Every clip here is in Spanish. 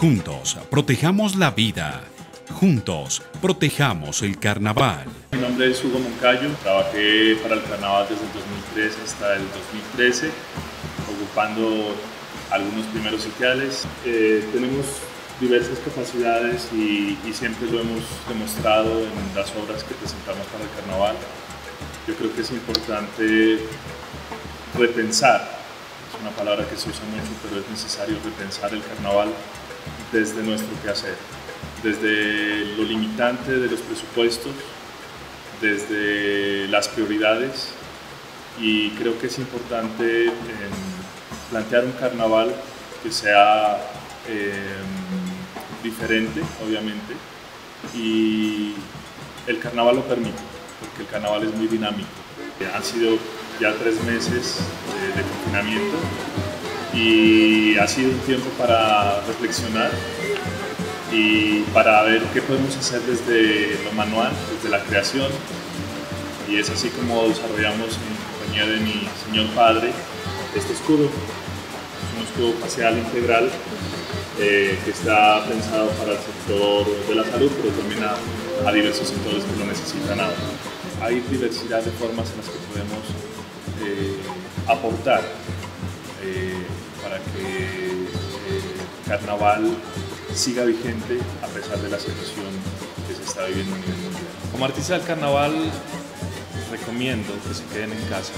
Juntos, protejamos la vida. Juntos, protejamos el carnaval. Mi nombre es Hugo Moncayo, trabajé para el carnaval desde el 2003 hasta el 2013, ocupando algunos primeros sitiales. Eh, tenemos diversas capacidades y, siempre lo hemos demostrado en las obras que presentamos para el carnaval. Yo creo que es importante repensar, es una palabra que se usa mucho, pero es necesario repensar el carnaval desde nuestro quehacer, desde lo limitante de los presupuestos, desde las prioridades. Y creo que es importante em, plantear un carnaval que sea em, diferente, obviamente, y el carnaval lo permite, porque el carnaval es muy dinámico. Han sido ya tres meses de confinamiento y ha sido un tiempo para reflexionar y para ver qué podemos hacer desde lo manual, desde la creación. Y es así como desarrollamos en compañía de mi señor padre este escudo. Es un escudo facial integral eh, que está pensado para el sector de la salud, pero también a, diversos sectores que lo necesitan ahora. Hay diversidad de formas en las que podemos eh, aportar eh, para que el carnaval siga vigente a pesar de la situación que se está viviendo a nivel mundial. Como artista del carnaval recomiendo que se queden en casa,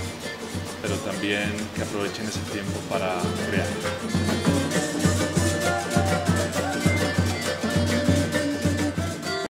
pero también que aprovechen ese tiempo para crear.